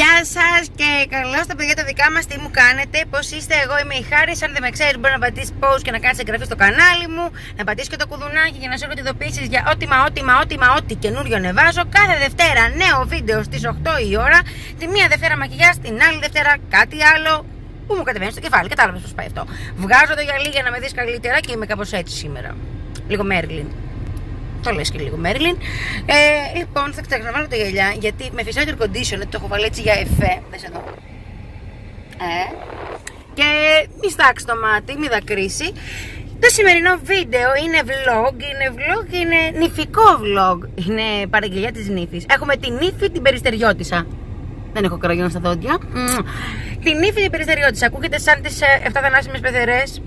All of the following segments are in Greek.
Γεια σας και καλώς τα παιδιά τα δικά μας. Τι μου κάνετε, πώς είστε, εγώ είμαι η Χάρη. Αν δεν με ξέρεις, μπορεί να πατήσεις post και να κάνει εγγραφή στο κανάλι μου, να πατήσεις και το κουδουνάκι για να σε έρχονται ειδοποιήσεις για ό,τι μα, ό,τι μα, ό,τι μα, ό,τι καινούριο ανεβάζω. Κάθε Δευτέρα νέο βίντεο στις 8 η ώρα. Τη μία Δευτέρα μακιγιά, την άλλη Δευτέρα κάτι άλλο που μου κατεβαίνεις στο κεφάλι. Κατάλαβες πώς πάει αυτό. Βγάζω το γυαλί για να με δεις καλύτερα και είμαι κάπως έτσι σήμερα. Λίγο Μέρλιν. Το λες και λίγο Μέρλιν. Ε, λοιπόν, θα ξαναβάλω τα γυαλιά γιατί με φυσάει το condition, το έχω βάλει έτσι για εφέ. Δες εδώ. Ε, και μη στάξει το μάτι, μη δακρύσει. Το σημερινό βίντεο είναι vlog, είναι vlog, είναι νηφικό vlog. Είναι παραγγελιά της νύφης. Έχουμε την νύφη την περιστεριώτησα. Δεν έχω κραγιόν στα δόντια. Την νύφη την περιστεριώτησα. Ακούγεται σαν τις 7 ε, θανάσιμες πεθερές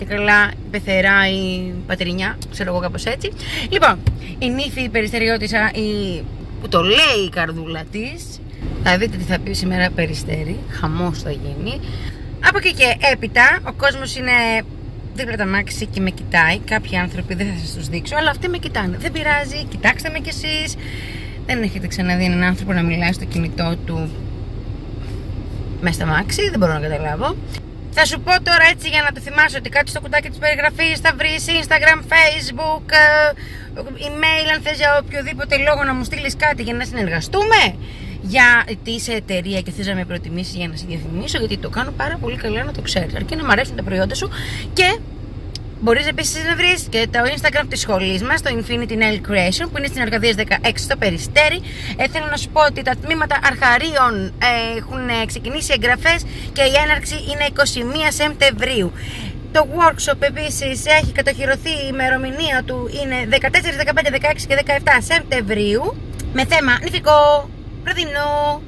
και καλά πεθερά η πατρινιά, ξέρω εγώ κάπως έτσι. Λοιπόν, η νύφη η περιστεριώτησα, η... που το λέει η καρδούλα της. θα δείτε τι θα πει σήμερα περιστέρι, χαμός θα γίνει. Από εκεί και έπειτα, ο κόσμος είναι δίπλα τα μάξι και με κοιτάει. Κάποιοι άνθρωποι δεν θα σας τους δείξω, αλλά αυτοί με κοιτάνε. Δεν πειράζει, κοιτάξτε με κι εσείς. Δεν έχετε ξαναδεί έναν άνθρωπο να μιλάει στο κινητό του μέσα στα μάξι, δεν μπορώ να καταλάβω. Θα σου πω τώρα έτσι για να το θυμάσαι ότι κάτω στο κουτάκι της περιγραφής θα βρεις Instagram, Facebook, ε, email αν θες για οποιοδήποτε λόγο να μου στείλεις κάτι για να συνεργαστούμε. Για τι είσαι εταιρεία και θες να με προτιμήσεις για να σε διαφημίσω γιατί το κάνω πάρα πολύ καλά να το ξέρεις αρκεί να μου αρέσουν τα προϊόντα σου και Μπορείς επίσης να βρεις και το Instagram της σχολής μας, το Infinity Nail Creation, που είναι στην Αρκαδίας 16 στο Περιστέρι. Ε, θέλω να σου πω ότι τα τμήματα αρχαρίων ε, έχουν ξεκινήσει εγγραφές και η έναρξη είναι 21 Σεπτεμβρίου. Το workshop επίσης έχει κατοχυρωθεί η ημερομηνία του είναι 14, 15, 16 και 17 Σεπτεμβρίου με θέμα νηφικό, προδινό,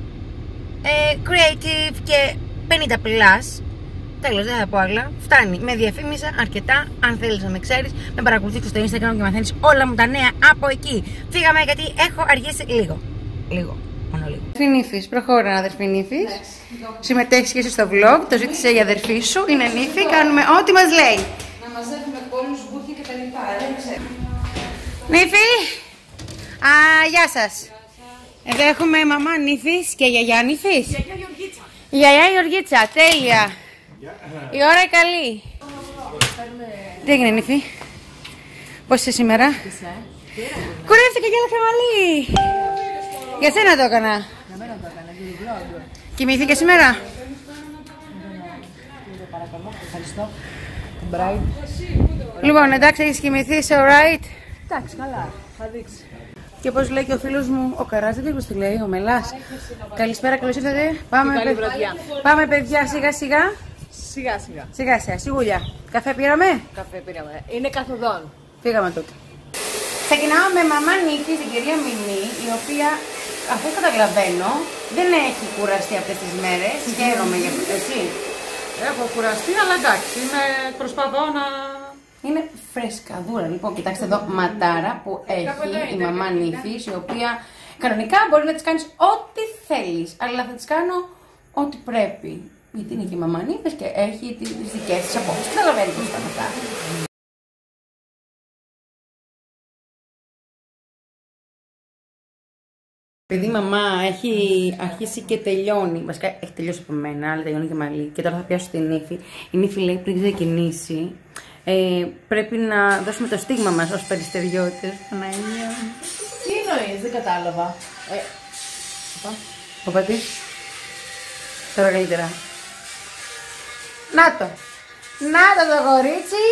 ε, creative και 50 plus Τέλος, δεν θα πω άλλα. Φτάνει. Με διαφήμισα αρκετά. Αν θέλεις να με ξέρεις, με παρακολουθεί στο Instagram και μαθαίνεις όλα μου τα νέα από εκεί. Φύγαμε γιατί έχω αργήσει λίγο. Λίγο. Μόνο λίγο. Νύφης, προχώρα, αδερφή νύφης. Συμμετέχεις και εσύ στο vlog. Το ζήτησε η αδερφή σου. Είναι νύφη. Κάνουμε ό,τι μας λέει. Να μαζεύουμε κόλλους, μπούχια και τα λοιπά. Δεν ξέρω. Νύφη. Α, γεια σας. Εδώ έχουμε μαμά νύφης και γιαγιά νύφης. Γιαγιά Γεωργίτσα. Γιαγιά Γεωργίτσα, τέλεια. Η ώρα είναι καλή. Τι έγινε, νύφη; Πώς είσαι σήμερα; Κουρεύτηκα για το μαλλί. Για σένα το έκανα. Για μένα το έκανα, για το vlog. Κοιμήθηκε σήμερα; Ευχαριστώ. Την Bright. Λοιπόν, εντάξει, έχεις κοιμηθεί, είσαι alright; Εντάξει, καλά. Θα δείξεις. Και όπως λέει και ο φίλος μου, ο Καράς, δεν τι λέει, ο Μελάς. Καλησπέρα, καλώς ήρθατε. Πάμε, καλή παιδ- βραδιά. Πάμε παιδιά, σιγά σιγά. Σιγά σιγά. Σιγά σιγά, σιγούλια. Καφέ πήραμε; Καφέ πήραμε. Είναι καθοδόν. Φύγαμε τότε. Ξεκινάω με μαμά νύχτη, την κυρία Μινή, η οποία, αφού καταλαβαίνω, δεν έχει κουραστεί αυτές τις μέρες. Χαίρομαι για αυτό, εσύ. Έχω κουραστεί, αλλά εντάξει. Είμαι... Προσπαθώ να. Είναι φρεσκαδούρα. Λοιπόν, κοιτάξτε εδώ ματάρα που έχει η μαμά νύφης, η οποία κανονικά μπορεί να της κάνεις ό,τι θέλεις, αλλά θα της κάνω ό,τι πρέπει. Γιατί είναι και η μαμά νύφης και έχει τις δικές της απόψεις. Καταλαβαίνεις πώς πάνε αυτά. Επειδή η μαμά έχει αρχίσει και τελειώνει, βασικά έχει τελειώσει από μένα, αλλά τελειώνει και μαλλί και τώρα θα πιάσω την νύφη. Η νύφη λέει πριν ξεκινήσει, ε, πρέπει να δώσουμε το στίγμα μας ως περιστεριώτες. Παναγία. Τι εννοείς, δεν κατάλαβα. Ε, Ο πατής. Τώρα καλύτερα. Να το. Να το το κορίτσι.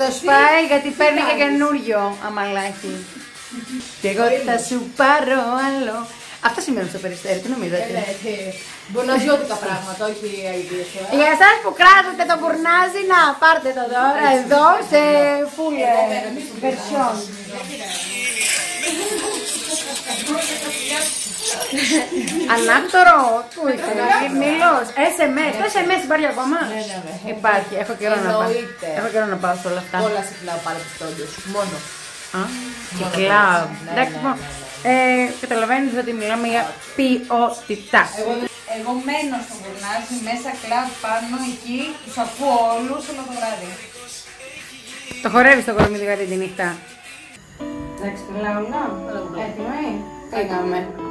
Το σπάει γιατί παίρνει και καινούριο αμαλάκι. Και εγώ θα σου πάρω άλλο. Αυτά σημαίνουν στο περιστέρι, τι νομίζετε. ναι, τι. Μπορεί να ζει τα πράγματα, όχι ideas. ε. Για εσάς που κράζετε το μπουρνάζι, να πάρτε το τώρα εδώ σε full version. Ανάκτορο, πού είσαι, μιλός, SMS, το SMS υπάρχει ακόμα; Ναι, ναι, ναι. Υπάρχει, έχω καιρό να πάω. Εννοείται. Έχω καιρό να πάω σε όλα αυτά. Όλα σε κλαμπ παρεπιπτόντω. Μόνο. Α, και Μόνο κλαμπ. ναι, Εντάξει, ναι, λοιπόν, ε, καταλαβαίνεις ότι μιλάμε για ποιότητα. Εγώ, εγώ μένω στο γουρνάζι, μέσα κλαμπ πάνω εκεί, τους ακούω όλους όλο το βράδυ. Το χορεύεις το κορμί δηλαδή τη νύχτα. Εντάξει, καλά όλα. Όλα καλά. Έτοιμοι.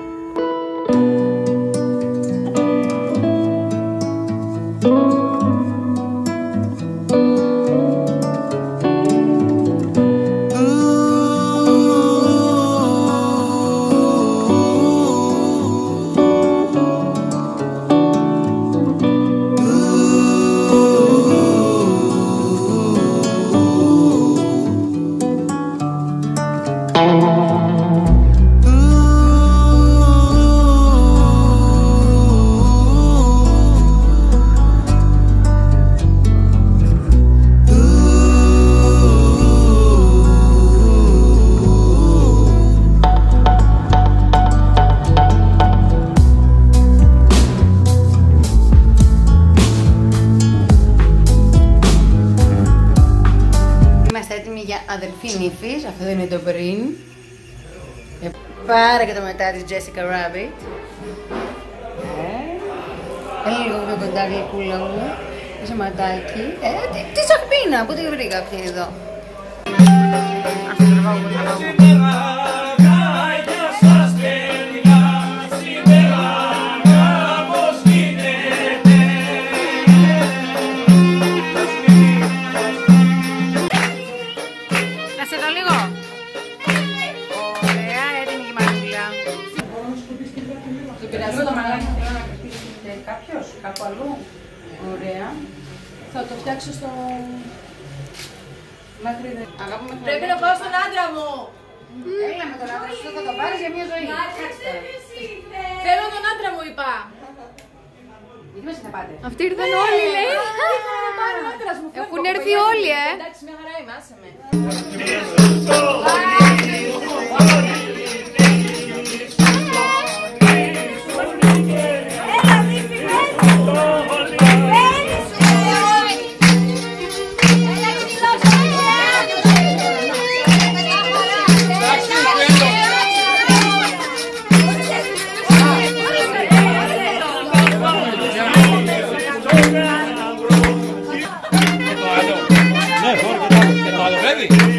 Η νύφης, αυτό είναι το πριν. Ε, Πάρα και το μετά της Jessica Rabbit. Ε, Έλα λίγο πιο κοντά γλυκούλα μου. Είσαι ματάκι. Ε, τι, τι σαχπίνα, πού τη βρήκα αυτή εδώ; Αυτό το Το πειράζει το μαλάκι θέλω να χτίσετε κάποιος, κάπου αλλού. Ωραία. Θα το φτιάξω στο... Μέχρι δεν... Αγάπη με Πρέπει να πάω στον άντρα μου. Έλα με τον άντρα σου, θα το πάρεις για μια ζωή. Θέλω τον άντρα μου είπα. Γιατί μέσα θα πάτε. Αυτοί ήρθαν όλοι, λέει. Πάρε ο άντρας μου. Έχουν φεύγω, έρθει παιδί. όλοι, ε. Εντάξει, μια χαρά είμαι, άσε με. Και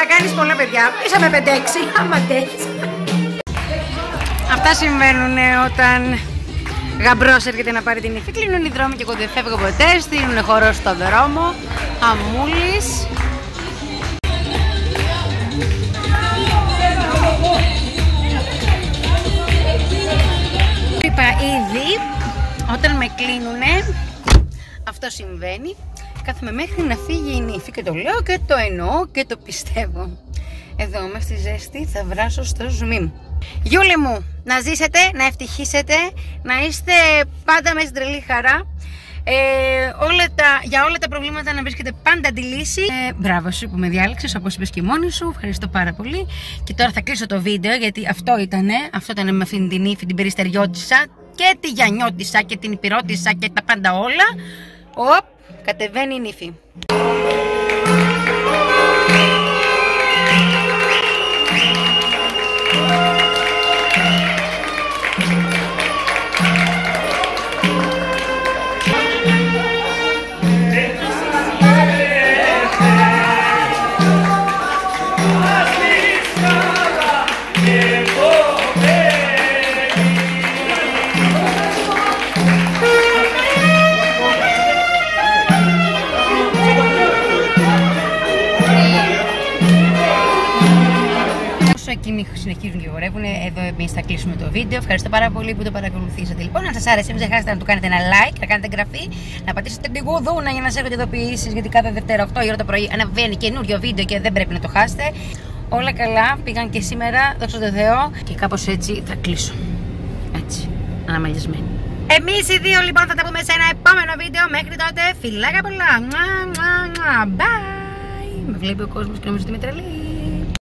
να κάνεις πολλά παιδιά. Είσαι με 5-6, άμα αντέχεις. Αυτά συμβαίνουν όταν γαμπρός έρχεται να πάρει την ύφη. Κλείνουν οι δρόμοι και εγώ δεν φεύγω ποτέ. Στείλουν χώρο στο δρόμο. Αμούλης. Είπα ήδη, όταν με κλείνουνε, αυτό συμβαίνει. Κάθομαι μέχρι να φύγει η νύφη και το λέω και το εννοώ και το πιστεύω. Εδώ με στη ζέστη θα βράσω στο ζουμί μου. Γιούλη μου, να ζήσετε, να ευτυχίσετε, να είστε πάντα με στην τρελή χαρά. Ε, όλα τα, για όλα τα προβλήματα να βρίσκετε πάντα τη λύση. Ε, μπράβο σου που με διάλεξες όπως είπες και μόνη σου. Ευχαριστώ πάρα πολύ. Και τώρα θα κλείσω το βίντεο γιατί αυτό ήτανε. Αυτό ήταν με αυτήν την ύφη, την περιστεριώτησα και τη γιανιώτησα και την υπηρώτησα και τα πάντα όλα. Οπ, κατεβαίνει η νύφη. Εκείνοι συνεχίζουν και χορεύουν, εδώ εμείς θα κλείσουμε το βίντεο. Ευχαριστώ πάρα πολύ που το παρακολουθήσατε. Λοιπόν, αν σας άρεσε, μην ξεχάσετε να του κάνετε ένα like, να κάνετε εγγραφή, να πατήσετε την κουδούνα για να σας έρχονται ειδοποιήσεις. Γιατί κάθε Δευτέρα 8 η ώρα το πρωί αναβαίνει καινούριο βίντεο και δεν πρέπει να το χάσετε. Όλα καλά, πήγαν και σήμερα, δόξα τω Θεώ. Και κάπως έτσι θα κλείσω. Έτσι, αναμαλιασμένη. Εμείς οι δύο λοιπόν θα τα πούμε σε ένα επόμενο βίντεο. Μέχρι τότε, φιλάκια πολλά. Μουα, μουα, μουα. Bye. Με βλέπει ο κόσμος και νομίζω ότι είμαι τρελή.